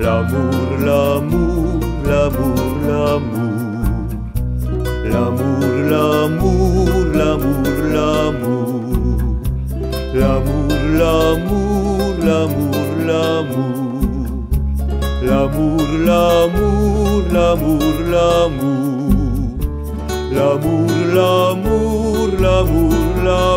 L'amour, l'amour, l'amour, l'amour. L'amour, l'amour, l'amour, l'amour. L'amour, l'amour, l'amour, l'amour. L'amour, l'amour, l'amour, l'amour. L'amour, l'amour.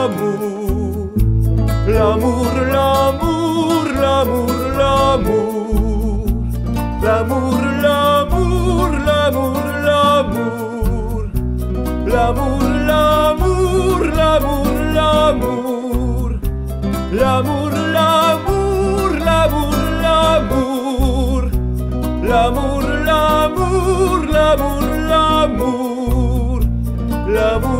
la l'amour, l'amour, l'amour, l'amour, l'amour, l'amour, la l'amour, l'amour, l'amour, l'amour, l'amour, l'amour, l'amour, l'amour, l'amour, la l'amour, l'amour, l'amour, l'amour, l'amour.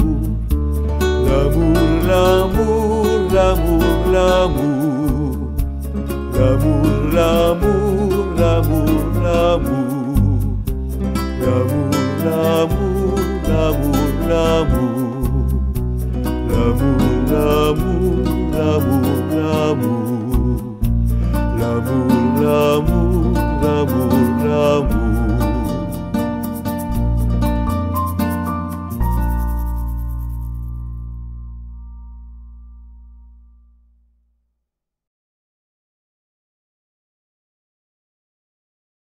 l'amour, l'amour, l'amour, l'amour, l'amour, l'amour, l'amour, l'amour, l'amour, l'amour, l'amour, l'amour, l'amour.